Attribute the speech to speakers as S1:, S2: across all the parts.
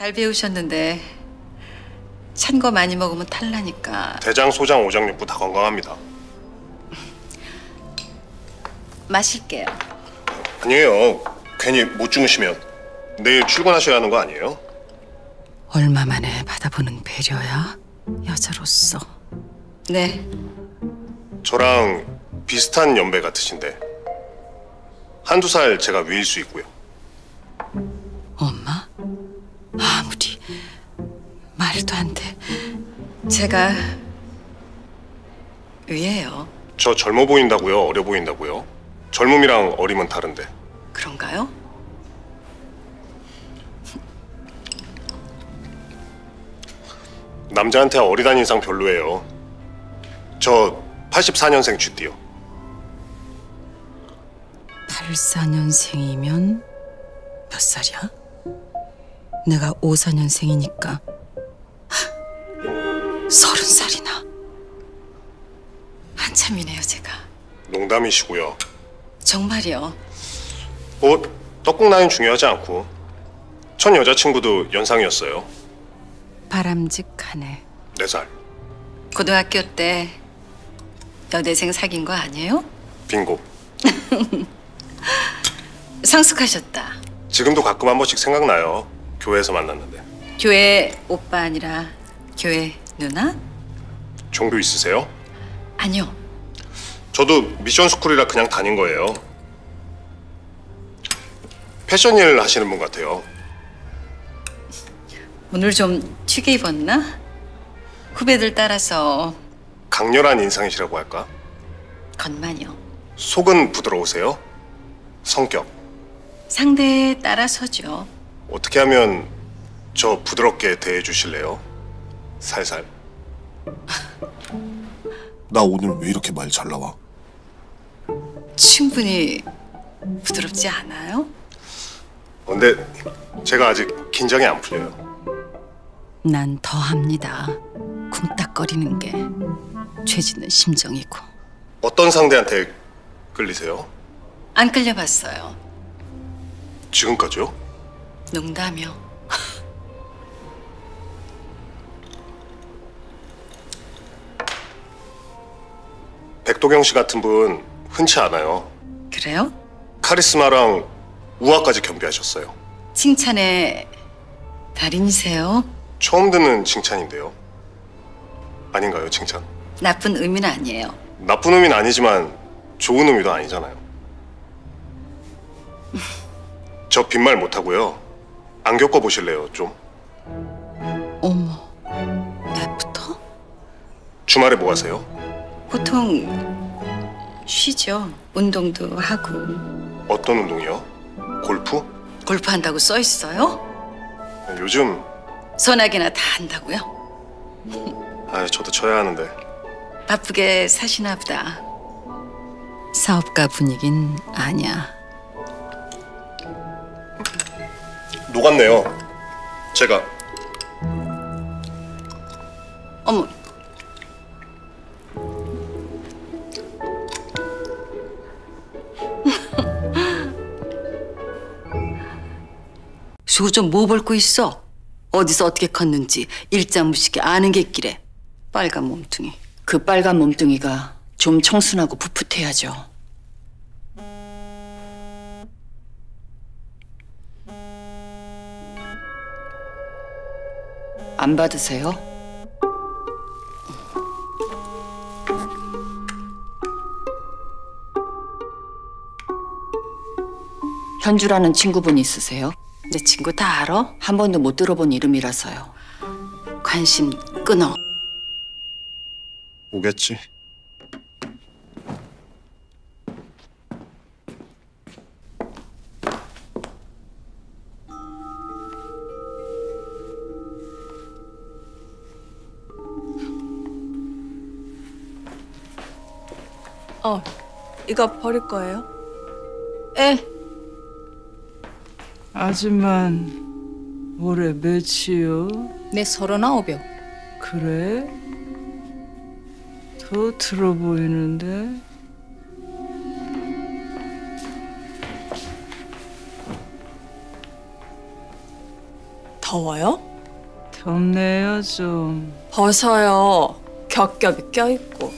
S1: 잘 배우셨는데 찬 거 많이 먹으면 탈라니까
S2: 대장, 소장, 오장육부 다 건강합니다.
S1: 마실게요.
S2: 아니에요. 괜히 못 주무시면 내일 출근하셔야 하는 거 아니에요?
S3: 얼마 만에 받아보는 배려야 여자로서
S1: 네,
S2: 저랑 비슷한 연배 같으신데 한두 살 제가 위일 수 있고요.
S3: 말도 안 돼.
S1: 제가 위에요.
S2: 저 젊어 보인다고요? 어려 보인다고요? 젊음이랑 어림은 다른데
S1: 그런가요?
S2: 남자한테 어리단 인상 별로예요. 저 84년생 쥐띠요.
S3: 84년생이면 몇 살이야? 내가 54년생이니까 서른 살이나.
S1: 한참이네요, 제가.
S2: 농담이시고요.
S1: 정말이요.
S2: 뭐 떡국 나이는 중요하지 않고 첫 여자친구도 연상이었어요.
S3: 바람직하네.
S2: 4살.
S1: 고등학교 때 여대생 사귄 거 아니에요?
S2: 빙고.
S1: 성숙하셨다.
S2: 지금도 가끔 한 번씩 생각나요. 교회에서 만났는데.
S1: 교회 오빠 아니라 교회 누나?
S2: 종교 있으세요?
S1: 아니요.
S2: 저도 미션 스쿨이라 그냥 다닌 거예요. 패션 일 하시는 분 같아요.
S1: 오늘 좀 튀게 입었나? 후배들 따라서
S2: 강렬한 인상이시라고 할까?
S1: 겉만요.
S2: 속은 부드러우세요? 성격.
S1: 상대에 따라서죠.
S2: 어떻게 하면 저 부드럽게 대해 주실래요? 살살.
S4: 나 오늘 왜 이렇게 말 잘 나와?
S1: 충분히 부드럽지 않아요?
S2: 근데 제가 아직 긴장이 안 풀려요.
S3: 난 더 합니다. 쿵딱거리는 게 죄짓는 심정이고.
S2: 어떤 상대한테 끌리세요?
S1: 안 끌려봤어요.
S2: 지금까지요?
S1: 농담이요.
S2: 백도경 씨 같은 분 흔치 않아요.
S1: 그래요?
S2: 카리스마랑 우아까지 겸비하셨어요.
S1: 칭찬의 달인이세요?
S2: 처음 듣는 칭찬인데요. 아닌가요, 칭찬?
S1: 나쁜 의미는 아니에요.
S2: 나쁜 의미는 아니지만 좋은 의미도 아니잖아요. 저 빈말 못하고요. 안 겪어보실래요, 좀?
S3: 어머, 애프터?
S2: 주말에 뭐 하세요?
S1: 보통 쉬죠. 운동도 하고
S2: 어떤 운동이요? 골프?
S1: 골프 한다고 써 있어요?
S2: 요즘
S1: 소나 개나 다 한다고요?
S2: 아, 저도 쳐야 하는데
S1: 바쁘게 사시나 보다.
S3: 사업가 분위긴 아니야.
S2: 녹았네요. 제가
S1: 수좀 뭐볼거 있어? 어디서 어떻게 컸는지 일자무식이 아는 게 있기래. 빨간 몸뚱이.
S5: 그 빨간 몸뚱이가 좀 청순하고 풋풋해야죠. 안 받으세요? 현주라는 친구분 있으세요?
S1: 내 친구 다 알아?
S5: 한 번도 못 들어본 이름이라서요.
S1: 관심 끊어.
S2: 오겠지.
S6: 어, 이거 버릴 거예요?
S1: 에,
S7: 아줌만 올해 몇이요?
S8: 내 서른아홉이요.
S7: 그래? 더 들어 보이는데?
S5: 더
S6: 더워요?
S7: 덥네요 좀.
S6: 벗어요. 겹겹이 껴있고.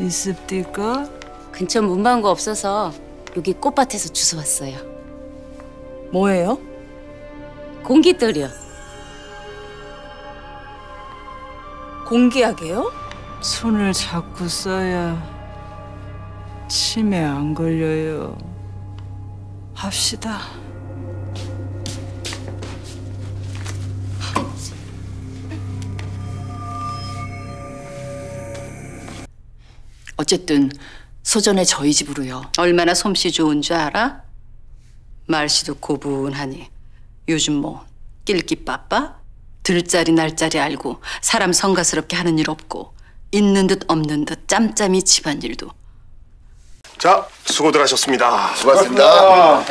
S7: 있습니까?
S8: 근처 문방구 없어서 여기 꽃밭에서 주워 왔어요.
S6: 뭐예요?
S8: 공기떨이요.
S6: 공기약이에요?
S7: 손을 자꾸 써야 치매 안 걸려요. 합시다.
S5: 어쨌든 소전에 저희 집으로요.
S1: 얼마나 솜씨 좋은 줄 알아? 말씨도 고분하니 요즘 뭐 낄끼 빠빠? 들자리 날자리 알고 사람 성가스럽게 하는 일 없고 있는 듯 없는 듯 짬짬이 집안일도
S2: 자, 수고들 하셨습니다.
S4: 수고하셨습니다.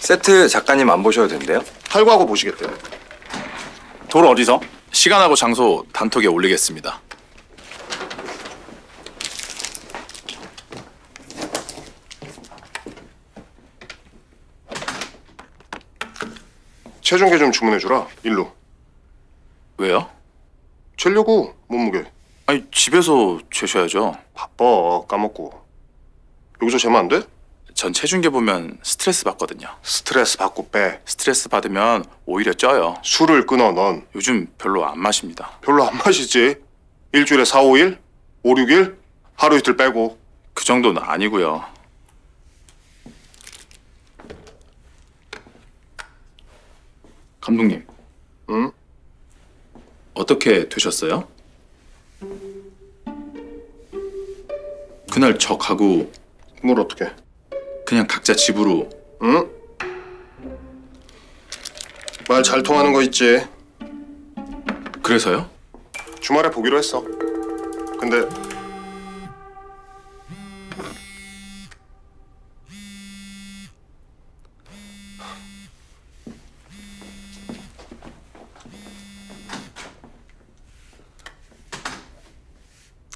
S9: 세트 작가님 안 보셔도 된대요?
S2: 탈구하고 보시겠대요.
S10: 돌 어디서? 시간하고 장소 단톡에 올리겠습니다.
S2: 체중계 좀 주문해주라. 일로.
S10: 왜요?
S2: 재려고 몸무게.
S10: 아니 집에서 재셔야죠.
S2: 바빠 까먹고. 여기서 재면 안 돼?
S10: 전 체중계 보면 스트레스 받거든요.
S2: 스트레스 받고 빼.
S10: 스트레스 받으면 오히려 쪄요.
S2: 술을 끊어 넌.
S10: 요즘 별로 안 마십니다.
S2: 별로 안 마시지. 일주일에 4, 5일? 5, 6일? 하루 이틀 빼고.
S10: 그 정도는 아니고요. 감독님.
S2: 응?
S10: 어떻게 되셨어요? 그날 저 가구
S2: 뭘 어떻게?
S10: 그냥 각자 집으로
S2: 응? 말 잘 통하는 거 있지.
S10: 그래서요?
S2: 주말에 보기로 했어. 근데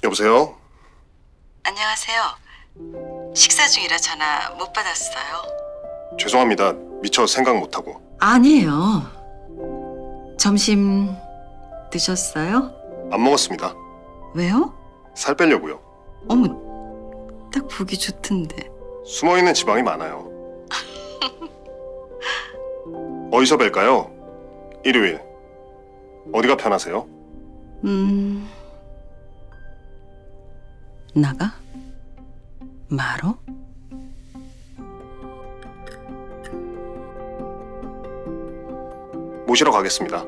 S2: 여보세요?
S3: 안녕하세요. 식사 중이라 전화 못 받았어요.
S2: 죄송합니다. 미처 생각 못하고.
S3: 아니에요. 점심 드셨어요?
S2: 안 먹었습니다.
S3: 왜요?
S2: 살 빼려고요.
S3: 어머, 딱 보기 좋던데.
S2: 숨어있는 지방이 많아요. 어디서 뵐까요? 일요일. 어디가 편하세요?
S3: 음, 나가? 마로?
S2: 모시러 가겠습니다.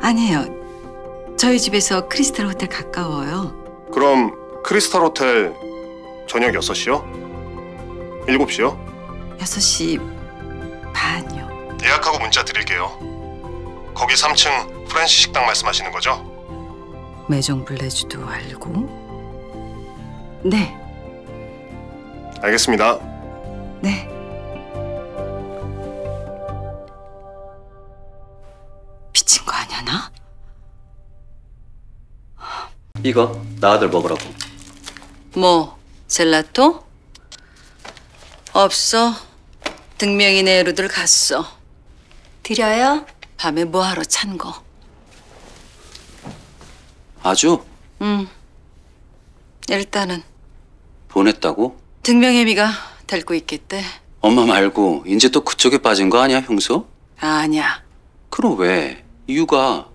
S3: 아니에요. 저희 집에서 크리스탈 호텔 가까워요.
S2: 그럼 크리스탈 호텔 저녁 6시요? 7시요?
S3: 6시 반이요.
S2: 예약하고 문자 드릴게요. 거기 3층 프렌시 식당 말씀하시는 거죠?
S3: 매종 블레주도 알고? 네,
S2: 알겠습니다.
S3: 네. 미친 거 아니야, 나?
S11: 이거 나 아들 먹으라고.
S1: 뭐 젤라또? 없어. 등명이 내로들 갔어.
S6: 드려요?
S1: 밤에 뭐하러 찬 거?
S11: 아주
S1: 응. 일단은
S11: 보냈다고?
S1: 등명애미가 데리고 있겠대.
S11: 엄마 말고 이제 또 그쪽에 빠진 거 아니야 형수?
S1: 아니야.
S11: 그럼 왜? 이유가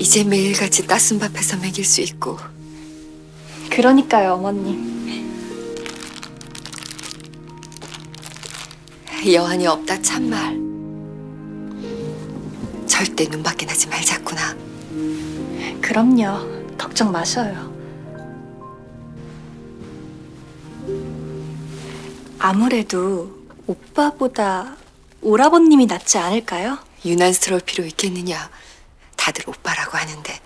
S3: 이제 매일같이 따순 밥해서 먹일 수 있고
S6: 그러니까요, 어머님.
S3: 여한이 없다 참말. 절대 눈밖에 나지 말자꾸나.
S6: 그럼요. 걱정 마셔요. 아무래도 오빠보다 오라버님이 낫지 않을까요?
S3: 유난스러울 필요 있겠느냐. 다들 오빠라고 하는데.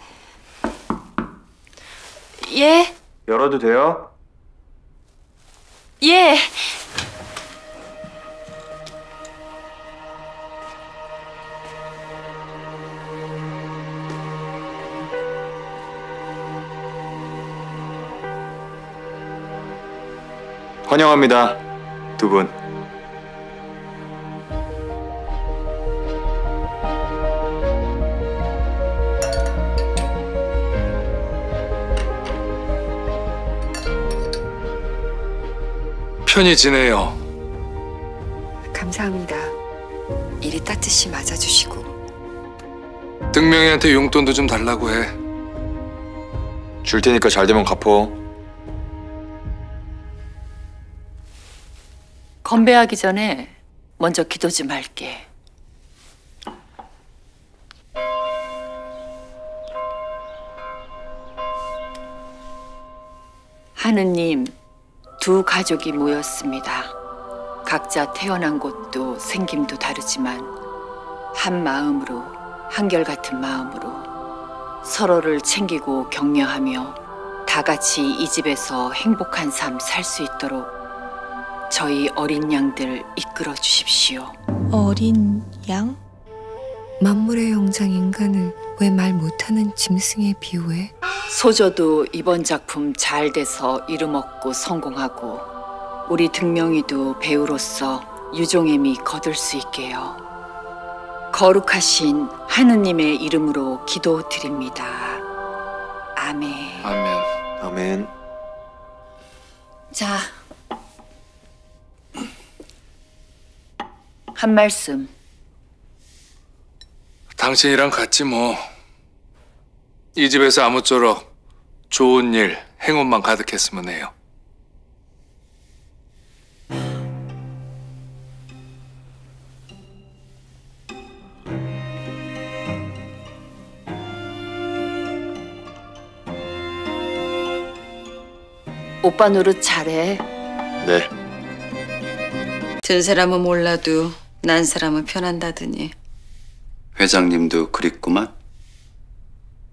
S6: 예,
S9: 열어도 돼요?
S6: 예.
S9: 환영합니다. 두 분.
S12: 편히 지내요.
S3: 감사합니다. 이리 따뜻이 맞아주시고
S12: 등명이한테 용돈도 좀 달라고 해.
S9: 줄 테니까 잘 되면 갚어.
S5: 건배하기 전에 먼저 기도 좀 할게. 하느님, 두 가족이 모였습니다. 각자 태어난 곳도 생김도 다르지만 한 마음으로 한결같은 마음으로 서로를 챙기고 격려하며 다 같이 이 집에서 행복한 삶 살 수 있도록 저희 어린 양들 이끌어 주십시오.
S6: 어린 양?
S3: 만물의 영장 인간을 왜 말 못하는 짐승에 비유해?
S5: 소저도 이번 작품 잘 돼서 이름 얻고 성공하고 우리 등명이도 배우로서 유종의 미 거둘 수 있게요. 거룩하신 하느님의 이름으로 기도드립니다. 아멘.
S12: 아멘.
S9: 아멘.
S5: 자, 한 말씀.
S12: 당신이랑 같이 뭐. 이 집에서 아무쪼록 좋은 일, 행운만 가득했으면 해요.
S5: 오빠 노릇 잘해.
S9: 네.
S1: 든 사람은 몰라도 난 사람은 편한다더니
S11: 회장님도 그립구만.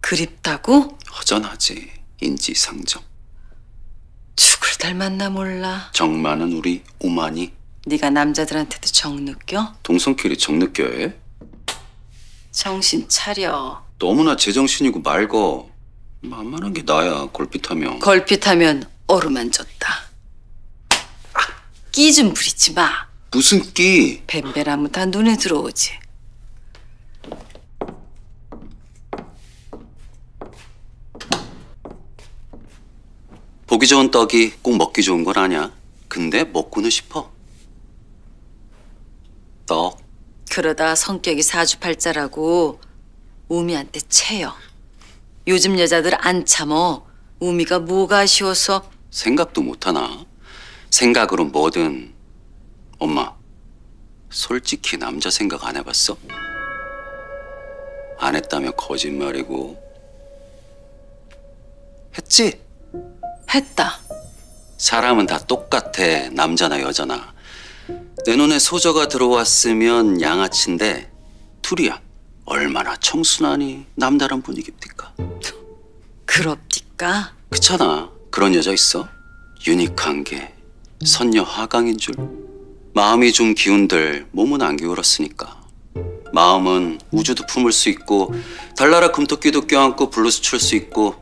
S1: 그립다고?
S11: 허전하지. 인지상정.
S1: 죽을 닮았나 몰라.
S11: 정 많은 우리 오만이
S1: 네가 남자들한테도 정 느껴?
S11: 동성끼리 정 느껴해?
S1: 정신 차려.
S11: 너무나 제정신이고 맑어. 만만한 게 나야 골핏하면.
S1: 걸핏하면 어루만졌다. 끼 좀 부리지 마.
S11: 무슨 끼?
S1: 뱀배라면 다 눈에 들어오지.
S11: 보기 좋은 떡이 꼭 먹기 좋은 건 아니야. 근데 먹고는 싶어. 떡.
S1: 그러다 성격이 사주팔자라고 우미한테 채여. 요즘 여자들 안 참어. 우미가 뭐가 아쉬워서
S11: 생각도 못하나? 생각으로 뭐든. 엄마, 솔직히 남자 생각 안 해봤어? 안 했다면 거짓말이고. 했지?
S1: 했다.
S11: 사람은 다 똑같아. 남자나 여자나. 내 눈에 소저가 들어왔으면 양아치인데 둘이야. 얼마나 청순하니 남다른 분위기입니까?
S1: 그럽디까?
S11: 그렇잖아. 그런 여자 있어. unique한 게 선녀 하강인 줄. 마음이 좀 기운들 몸은 안 기울었으니까. 마음은 우주도 품을 수 있고 달나라 금토끼도 껴안고 블루스 출 수 있고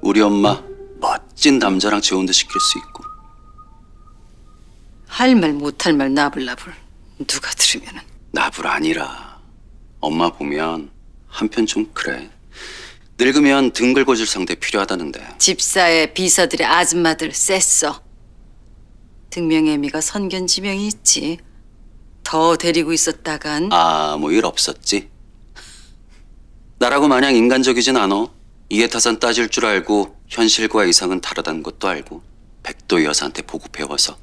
S11: 우리 엄마 멋진 남자랑 재혼도 시킬 수 있고
S1: 할 말 못할 말 나불나불. 누가 들으면은
S11: 나불 아니라 엄마 보면 한편 좀 그래 늙으면 등 긁어줄 상대 필요하다는데
S1: 집사의 비서들의 아줌마들 셌어. 등명애미가 선견 지명이 있지. 더 데리고 있었다간.
S11: 아무 일 없었지. 나라고 마냥 인간적이진 않아 이해타산 따질 줄 알고 현실과 이상은 다르다는 것도 알고 백도 여사한테 보고 배워서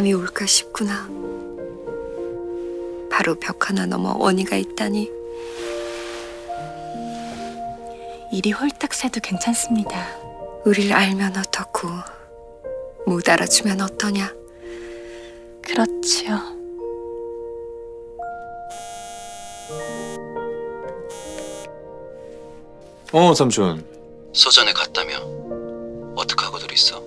S3: 잠이 올까 싶구나. 바로 벽 하나 넘어 원희가 있다니.
S6: 이리 홀딱 새도 괜찮습니다.
S3: 우릴 알면 어떻고 못 알아주면 어떠냐.
S6: 그렇지요.
S9: 어, 삼촌.
S11: 소전에 갔다며 어떡하고들 있어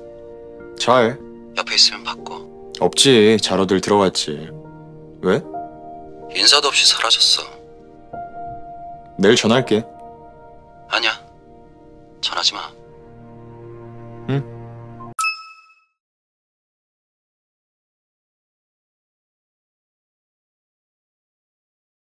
S9: 잘.
S11: 옆에 있으면 바꿔
S9: 없지. 자러들 들어갔지. 왜?
S11: 인사도 없이 사라졌어.
S9: 내일 전화할게. 아니야. 전하지 마.